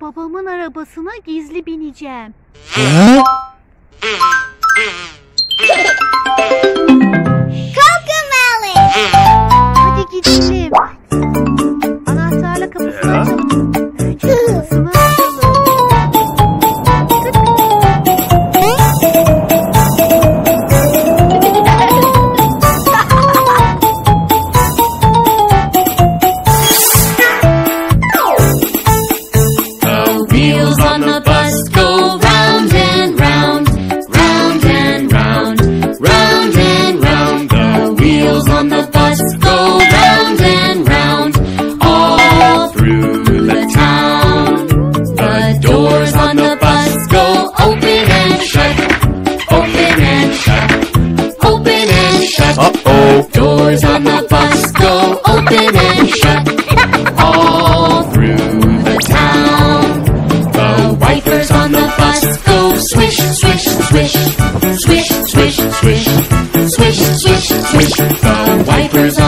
babamın arabasına gizli bineceğim. Uh-oh. Doors on the bus go open and shut all through the town. The wipers on the bus go swish, swish, swish, swish, swish, swish, swish, swish, swish, swish. The wipers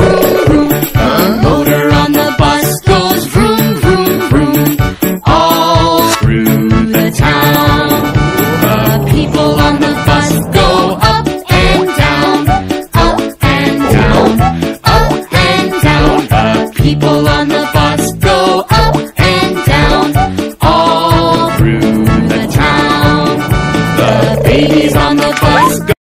Woo!